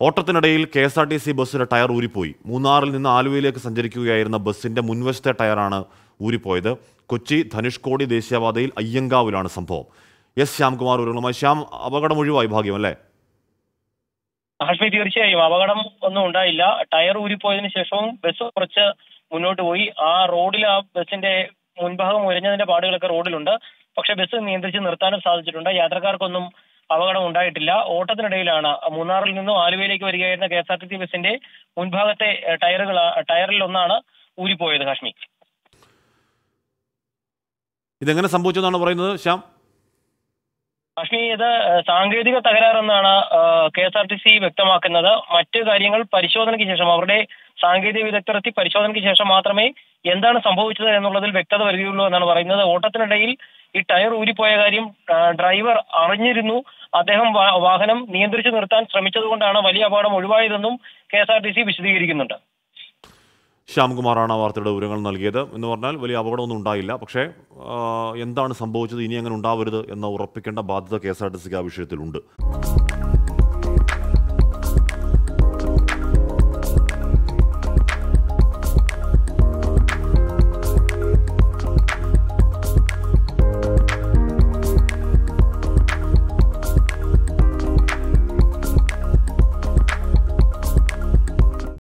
ഓട്ടത്തിനിടയിൽ K S R T C ബസ്സിലെ tyre ഊരിപ്പോയി. മൂന്നാറിൽ നിന്ന് ആലുവയിലേക്ക് സഞ്ചരിക്കുകയായിരുന്ന ബസ്സിന്റെ മുൻവശത്തെ ടയറാണ് ഊരിപ്പോയത്. കൊച്ചി ധനുഷ്കോടി ദേശീയപാതയിൽ അയ്യങ്കാവിലാണ് സംഭവം. എസ് ശ്യാംകുമാർ ഉരുളുമായി ശ്യാം അപകടം ഒഴിവായി ഭാഗ്യം അല്ലേ? തീർച്ചയായും. അപകടം ഒന്നും ഉണ്ടായില്ല. ടയർ ഊരിപ്പോയതിനു ശേഷവും ബസ് കുറച്ച് മുന്നോട്ട് പോയി. ആ റോഡിൽ ആ ബസിന്റെ മുൻഭാഗം ഉരഞ്ഞതിന്റെ പാടുകളൊക്കെ റോഡിലുണ്ട്. പക്ഷെ ബസ് നിയന്ത്രിച്ച് നിർത്താനും സാധിച്ചിട്ടുണ്ട്. യാത്രക്കാർക്കൊന്നും അപകടം ഉണ്ടായിട്ടില്ല. ഓട്ടത്തിനിടയിലാണ് മൂന്നാറിൽ നിന്നും ആലുവയിലേക്ക് വരികയായിരുന്ന K S R T C ബസിന്റെ മുൻഭാഗത്തെ ടയറുകൾ ടയറിൽ ഒന്നാണ് ഊരിപ്പോയത് ഹാഷ്മി. ഇതെങ്ങനെ സംഭവിച്ചെന്നാണ് പറയുന്നത് ശ്യാം? പക്ഷേ ഇത് സാങ്കേതിക തകരാറെന്നാണ് K S R T C വ്യക്തമാക്കുന്നത്. മറ്റ് കാര്യങ്ങൾ പരിശോധനയ്ക്ക് ശേഷം അവരുടെ സാങ്കേതിക വിദഗ്ധർ എത്തി പരിശോധനയ്ക്ക് ശേഷം മാത്രമേ എന്താണ് സംഭവിച്ചത് എന്നുള്ളതിൽ വ്യക്തത വരികയുള്ളൂ എന്നാണ് പറയുന്നത്. ഓട്ടത്തിനിടയിൽ ഈ ടയർ ഊരിപ്പോയ കാര്യം ഡ്രൈവർ അറിഞ്ഞിരുന്നു. അദ്ദേഹം വാഹനം നിയന്ത്രിച്ചു നിർത്താൻ ശ്രമിച്ചതുകൊണ്ടാണ് വലിയ അപകടം ഒഴിവായതെന്നും K S R T C വിശദീകരിക്കുന്നുണ്ട്. ശ്യാംകുമാറാണ് ആ വാർത്തയുടെ വിവരങ്ങൾ നൽകിയത്. എന്ന് പറഞ്ഞാൽ വലിയ അപകടമൊന്നും ഉണ്ടായില്ല. പക്ഷേ എന്താണ് സംഭവിച്ചത്? ഇനി അങ്ങനെ ഉണ്ടാവരുത് എന്ന് ഉറപ്പിക്കേണ്ട ബാധ്യത കെ എസ് ആർ ടി സിക്ക് ആ വിഷയത്തിലുണ്ട്.